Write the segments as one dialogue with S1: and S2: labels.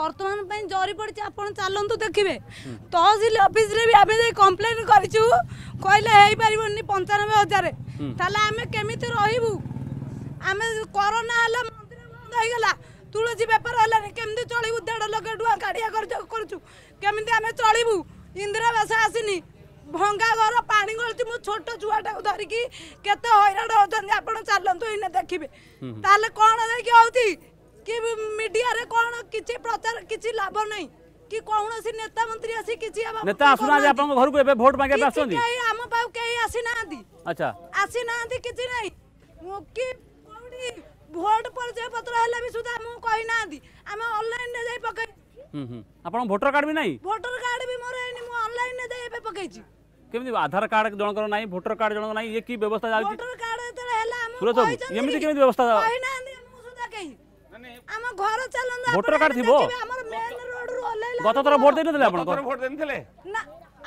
S1: বর্তমান পাই জরি পড়ছে আপনার চালু দেখবে তহসিল অফিসে বি আমি যাই কমপ্লেন করছু কে কহিলে হয়েপারি পঞ্চানব্বই হাজার তাহলে আমি কমিটি রহবু আমি করোনা হলে মন্দির বন্ধ হয়ে গেল তুলসী বেপার হল কমিটি চলবু দেড় লক্ষ টাকা কাড়িয়া খরচ করছু কেমিতি আমি চলবু ইন্দিরাবাস আসিনি ভঙ্গা ঘর পানি গলুছি মু ছোট ছুয়াটা ধরিকি কত হইরাণ হচ্ছেন আপনার চালু এই দেখবে তাহলে কোণ যাইকি হচ্ছে କି ମିଡିଆରେ କ'ଣ କିଛି ପ୍ରଚାର କିଛି ଲାଭ ନାହିଁ କି କୌଣସି ନେତା ମନ୍ତ୍ରୀ ଆସି କିଛି
S2: ନେତା ଆସୁନାହାନ୍ତି ଆପଣଙ୍କ ଘରକୁ ଏବେ ଭୋଟ ମାଗିବା ଆସୁଛନ୍ତି
S1: କେହି ଆମ ପାଖକୁ କେହି ଆସିନାହାନ୍ତି
S2: ଆଚ୍ଛା
S1: ଆସିନାହାନ୍ତି କିଛି ନାହିଁ କି କୋଉଠି ଭୋଟ ପରିଚୟ ପତ୍ର ହେଲେ ବି ସୁଦ୍ଧା ଆମକୁ କହିନାହାନ୍ତି ଆମେ ଅନଲାଇନରେ ଯାଇ ପକେଇ
S2: ଆପଣ ଭୋଟର କାର୍ଡ ବି ନାହିଁ
S1: ଭୋଟର କାର୍ଡ ବି ମୋର ହେଇନି ମୁଁ ଅନଲାଇନରେ ଯାଇ ଏବେ ପକେଇଛି
S2: କେମିତି ଆଧାର କାର୍ଡ ଜଣଙ୍କର ନାହିଁ ଭୋଟର କାର୍ଡ ଜଣଙ୍କର ନାହିଁ ଇଏ କି ବ୍ୟବସ୍ଥା ଯାଉଛି
S1: ଭୋଟର କାର୍ଡ ଯେତେବେଳେ ହେଲା ଆମକୁ କହିଛନ୍ତି
S2: କେମିତି ବ୍ୟବସ୍ଥା
S1: କହିନାହାନ୍ତି ଆମ ଘର ଚାଲନ୍ତୁ
S2: ଭୋଟର କାର୍ଡ ଥିବ
S1: ଆମର ମେନ୍ ରୋଡ୍ ରୁ ଓହ୍ଲେଇଲେ
S2: ଗତ ଥର ଭୋଟ ଦେଇନଥିଲେ ଆପଣ
S3: ଗତ ଥର ଭୋଟ ଦେଇନଥିଲେ
S1: ନା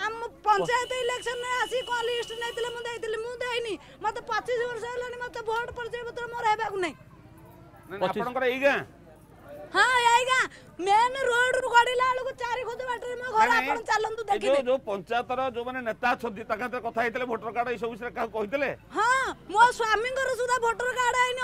S1: ଆମ ପଞ୍ଚାୟତ ଇଲେକ୍ସନ ଆସି କଣ ଲିଷ୍ଟ ନେଇଥିଲେ ମୁଁ ଦେଇଥିଲି ମୁଁ ଦେଇନି ମୋତେ ପଚିଶ ବର୍ଷ ହେଲାଣି ମୋତେ ଭୋଟ ପରିଚୟ ପତ୍ର ମୋର ହେବାକୁ ନାହିଁ
S3: ଆପଣଙ୍କର ଏଇ ଗାଁ
S1: ହଁ ଏଇ ଗାଁ ମେନ୍ ରୋଡ୍ ରୁ ଗଡିଲା ବେଳକୁ ଚାରି ଖୋଜ ବାଟରେ ମୋ ଘର ଆପଣ ଚାଲନ୍ତୁ ଦେଖିବେ
S3: ଯୋଉ ପଞ୍ଚାୟତର ଯୋଉମାନେ ନେତା ଅଛନ୍ତି ତାଙ୍କ କଥା ହେଇଥିଲେ ଭୋଟର କାର୍ଡ ଏଇ ସବୁ ବିଷୟରେ କାହାକୁ କହିଥିଲେ
S1: ହଁ ମୋ ସ୍ୱାମୀଙ୍କର ସୁଦ୍ଧା ଭୋଟର କାର୍ଡ ହେଇନି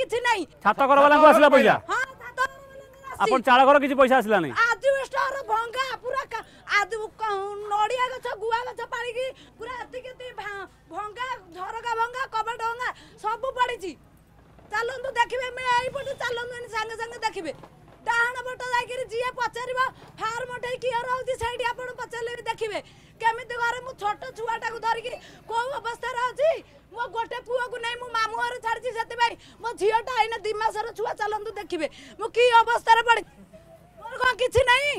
S1: କିଛି ନାହିଁ
S2: ଛାତ ଘର ବାଲାଙ୍କୁ ଆସିଲା ପଇସା ଆପଣ ଚାଳ ଘର କିଛି ପଇସା ଆସିଲା ନାହିଁ
S1: ଆଜବେଷ୍ଟର ଭଙ୍ଗା ପୁରା ଆଜି ନଡ଼ିଆ ଗଛ ଗୁଆ ଗଛ ପାଳିକି ପୁରା ଏତିକି ଏତିକି ଭଙ୍ଗା ଝରକା ଭଙ୍ଗା କବାଟ ଭଙ୍ଗା ସବୁ ପଡ଼ିଛି ଚାଲନ୍ତୁ ଦେଖିବେ ଏଇପଟେ ଚାଲନ୍ତୁ ସାଙ୍ଗେ ସାଙ୍ଗେ ଦେଖିବେ ଡାହାଣ ପଟ ଯାଇକିରି ଯିଏ ପଚାରିବ ଫାର୍ମ ଠେଇ କିଏ ରହୁଛି ସେଇଠି ଆପଣ ପଚାରିଲେ ବି ଦେଖିବେ କେମିତି ଘରେ ମୁଁ ଛୋଟ ଛୁଆଟାକୁ ଧରିକି କୋଉ ଅବସ୍ଥାରେ ଅଛି ମୋ ଗୋଟେ ପୁଅକୁ ନେଇ ମୁଁ ମାମୁଁ ଘରେ ଛାଡ଼ିଛି ସେଥିପାଇଁ ମୋ ଝିଅଟା ଏଇନା ଦୁଇ ମାସର ଛୁଆ ଚାଲନ୍ତୁ ଦେଖିବେ ମୁଁ କି ଅବସ୍ଥାରେ ପଡ଼ି ମୋର କ'ଣ କିଛି ନାହିଁ